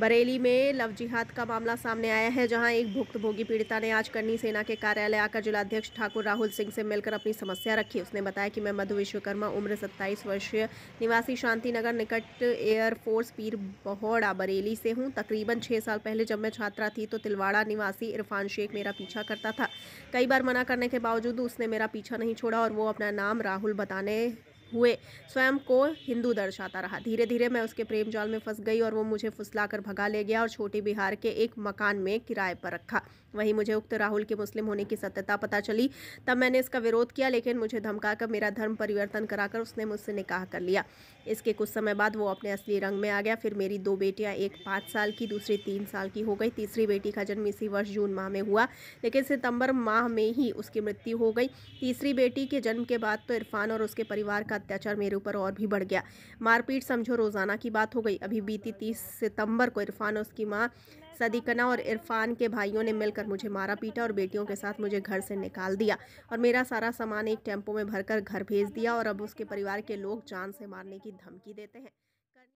बरेली में लव जिहाद का मामला सामने आया है, जहाँ एक भुक्तभोगी पीड़िता ने आज करनी सेना के कार्यालय आकर जिलाध्यक्ष ठाकुर राहुल सिंह से मिलकर अपनी समस्या रखी। उसने बताया कि मैं मधु विश्वकर्मा, उम्र 27 वर्षीय, निवासी शांतिनगर निकट एयरफोर्स पीर बहोड़ा, बरेली से हूँ। तकरीबन छः साल पहले जब मैं छात्रा थी तो तिलवाड़ा निवासी इरफान शेख मेरा पीछा करता था। कई बार मना करने के बावजूद उसने मेरा पीछा नहीं छोड़ा और वो अपना नाम राहुल बताने हुए, स्वयं को हिंदू दर्शाता रहा। धीरे धीरे मैं उसके प्रेम जाल में फंस गई और वो मुझे फुसलाकर भगा ले गया और छोटी बिहार के एक मकान में किराए पर रखा। वहीं मुझे उक्त राहुल के मुस्लिम होने की सत्यता पता चली। तब मैंने इसका विरोध किया, लेकिन मुझे धमकाकर मेरा धर्म परिवर्तन कराकर उसने मुझसे निकाह कर लिया। इसके कुछ समय बाद वो अपने असली रंग में आ गया। फिर मेरी दो बेटियाँ, एक पाँच साल की, दूसरी तीन साल की हो गई। तीसरी बेटी का जन्म इसी वर्ष जून माह में हुआ, लेकिन सितंबर माह में ही उसकी मृत्यु हो गई। तीसरी बेटी के जन्म के बाद तो इरफान और उसके परिवार का अत्याचार मेरे ऊपर और भी बढ़ गया। मारपीट समझो, रोज़ाना की बात हो गई। अभी बीती तीस सितंबर को इरफान और उसकी माँ सदीकना और इरफान के भाइयों ने मिलकर मुझे मारा पीटा और बेटियों के साथ मुझे घर से निकाल दिया और मेरा सारा सामान एक टेंपो में भरकर घर भेज दिया और अब उसके परिवार के लोग जान से मारने की धमकी देते हैं।